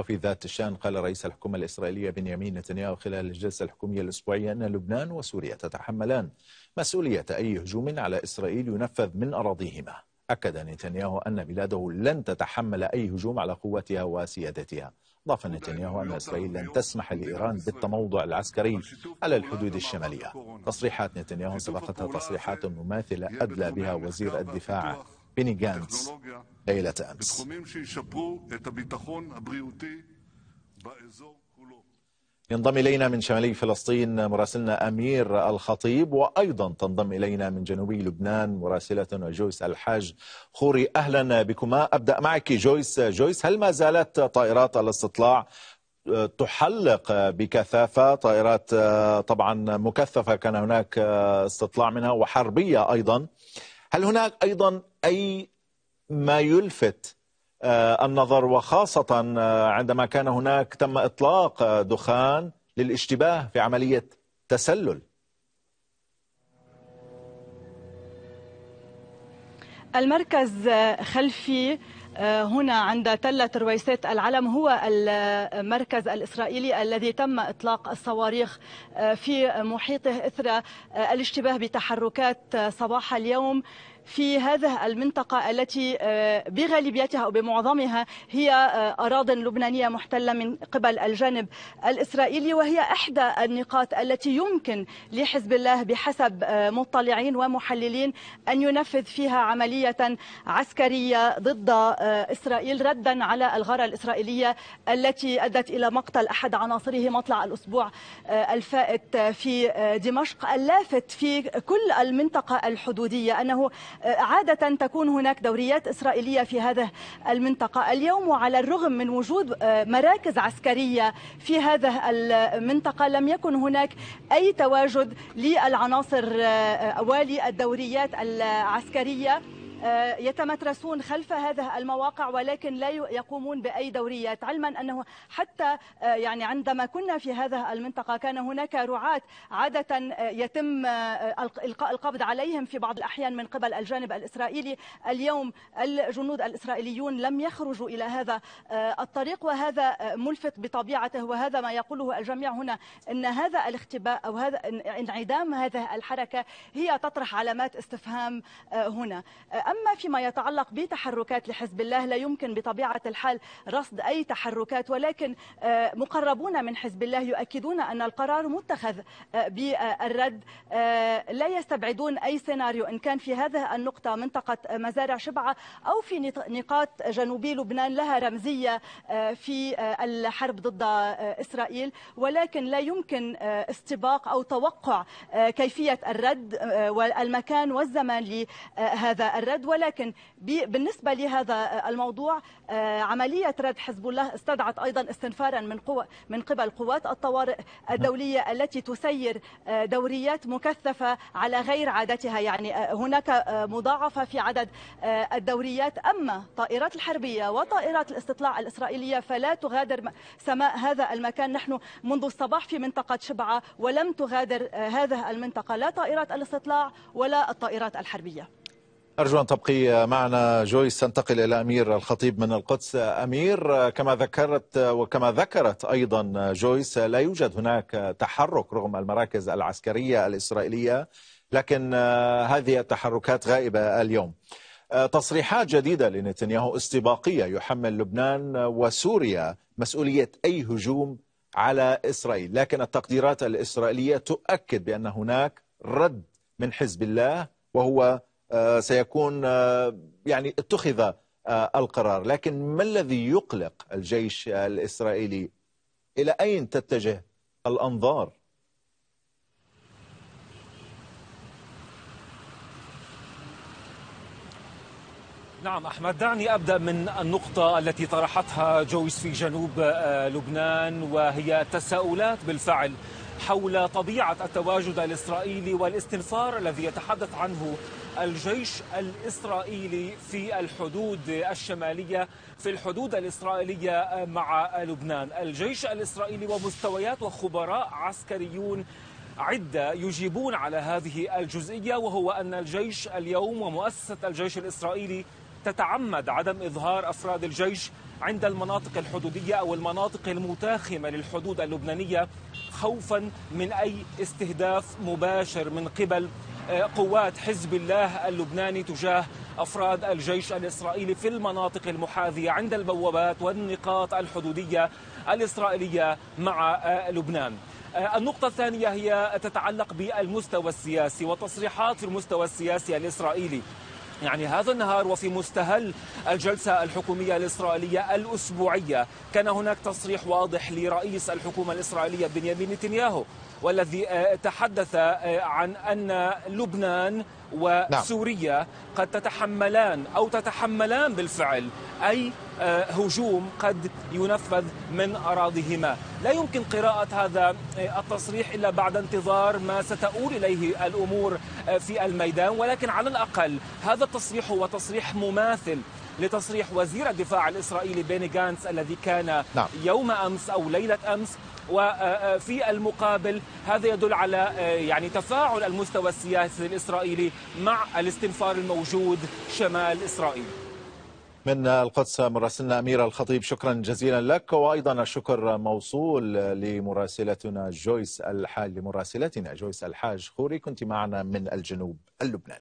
وفي ذات الشأن قال رئيس الحكومة الإسرائيلية بنيامين نتنياهو خلال الجلسة الحكومية الأسبوعية أن لبنان وسوريا تتحملان مسؤولية أي هجوم على إسرائيل ينفذ من أراضيهما. أكد نتنياهو أن بلاده لن تتحمل أي هجوم على قوتها وسيادتها. أضاف نتنياهو أن إسرائيل لن تسمح لإيران بالتموضع العسكري على الحدود الشمالية. تصريحات نتنياهو سبقتها تصريحات مماثلة أدلى بها وزير الدفاع بيني جانتس ليلة أمس ينضم إلينا من شمالي فلسطين مراسلنا أمير الخطيب وأيضا تنضم إلينا من جنوبي لبنان مراسلتنا جويس الحاج. خوري أهلا بكما. أبدأ معك جويس. جويس هل ما زالت طائرات الاستطلاع تحلق بكثافة؟ طائرات طبعا مكثفة كان هناك استطلاع منها وحربية أيضا. هل هناك أيضا أي ما يلفت النظر؟ وخاصة عندما كان هناك تم إطلاق دخان للاشتباه في عملية تسلل. المركز خلفي هنا عند تلة رويسات العلم هو المركز الإسرائيلي الذي تم إطلاق الصواريخ في محيطه إثر الاشتباه بتحركات صباح اليوم في هذه المنطقة التي بغالبيتها أو بمعظمها هي أراض لبنانية محتلة من قبل الجانب الإسرائيلي وهي إحدى النقاط التي يمكن لحزب الله بحسب مطلعين ومحللين أن ينفذ فيها عملية عسكرية ضد إسرائيل ردا على الغارة الإسرائيلية التي أدت إلى مقتل أحد عناصره مطلع الأسبوع الفائت في دمشق اللافت في كل المنطقة الحدودية. أنه عادة تكون هناك دوريات إسرائيلية في هذه المنطقة. اليوم وعلى الرغم من وجود مراكز عسكرية في هذه المنطقة لم يكن هناك أي تواجد للعناصر وللدوريات العسكرية. يتمترسون خلف هذه المواقع ولكن لا يقومون بأي دوريات. علما أنه حتى يعني عندما كنا في هذه المنطقة كان هناك رعاة عادة يتم إلقاء القبض عليهم في بعض الأحيان من قبل الجانب الإسرائيلي. اليوم الجنود الإسرائيليون لم يخرجوا إلى هذا الطريق وهذا ملفت بطبيعته وهذا ما يقوله الجميع هنا إن هذا الاختباء أو هذا إنعدام هذه الحركة هي تطرح علامات استفهام هنا. أما فيما يتعلق بتحركات لحزب الله لا يمكن بطبيعة الحال رصد أي تحركات ولكن مقربون من حزب الله يؤكدون أن القرار متخذ بالرد. لا يستبعدون أي سيناريو إن كان في هذه النقطة منطقة مزارع شبعة أو في نقاط جنوبي لبنان لها رمزية في الحرب ضد إسرائيل. ولكن لا يمكن استباق أو توقع كيفية الرد والمكان والزمان لهذا الرد. ولكن بالنسبة لهذا الموضوع عملية رد حزب الله استدعت أيضا استنفارا من قوة من قبل قوات الطوارئ الدولية التي تسير دوريات مكثفة على غير عادتها. يعني هناك مضاعفة في عدد الدوريات. أما طائرات الحربية وطائرات الاستطلاع الإسرائيلية فلا تغادر سماء هذا المكان. نحن منذ الصباح في منطقة شبعة ولم تغادر هذه المنطقة. لا طائرات الاستطلاع ولا الطائرات الحربية. أرجو أن تبقي معنا جويس تنتقل إلى أمير الخطيب من القدس. أمير كما ذكرت وكما ذكرت أيضا جويس لا يوجد هناك تحرك رغم المراكز العسكرية الإسرائيلية لكن هذه التحركات غائبة اليوم. تصريحات جديدة لنتنياهو استباقية يحمل لبنان وسوريا مسؤولية أي هجوم على إسرائيل. لكن التقديرات الإسرائيلية تؤكد بأن هناك رد من حزب الله وهو سيكون يعني اتخذ القرار. لكن ما الذي يقلق الجيش الإسرائيلي؟ إلى أين تتجه الأنظار؟ نعم أحمد دعني أبدأ من النقطة التي طرحتها جويس في جنوب لبنان وهي تساؤلات بالفعل. حول طبيعة التواجد الإسرائيلي والاستنفار الذي يتحدث عنه الجيش الإسرائيلي في الحدود الشمالية في الحدود الإسرائيلية مع لبنان. الجيش الإسرائيلي ومستويات وخبراء عسكريون عدة يجيبون على هذه الجزئية وهو أن الجيش اليوم ومؤسسة الجيش الإسرائيلي تتعمد عدم إظهار أفراد الجيش عند المناطق الحدودية أو المناطق المتاخمة للحدود اللبنانية خوفا من أي استهداف مباشر من قبل قوات حزب الله اللبناني تجاه أفراد الجيش الإسرائيلي في المناطق المحاذية عند البوابات والنقاط الحدودية الإسرائيلية مع لبنان. النقطة الثانية هي تتعلق بالمستوى السياسي وتصريحات المستوى السياسي الإسرائيلي يعني هذا النهار وفي مستهل الجلسة الحكومية الإسرائيلية الأسبوعية. كان هناك تصريح واضح لرئيس الحكومة الإسرائيلية بنيامين نتنياهو. والذي تحدث عن أن لبنان وسوريا قد تتحملان أو تتحملان بالفعل أي هجوم قد ينفذ من أراضيهما. لا يمكن قراءة هذا التصريح إلا بعد انتظار ما ستؤول إليه الأمور في الميدان ولكن على الأقل هذا التصريح هو تصريح مماثل. لتصريح وزير الدفاع الإسرائيلي بيني جانتس الذي كان نعم. يوم أمس أو ليلة أمس. وفي المقابل هذا يدل على يعني تفاعل المستوى السياسي الإسرائيلي مع الاستنفار الموجود شمال إسرائيل. من القدس مراسلنا أمير الخطيب شكرا جزيلا لك. وأيضا الشكر موصول لمراسلتنا جويس الحاج لمراسلتنا جويس الحاج خوري. كنت معنا من الجنوب اللبناني.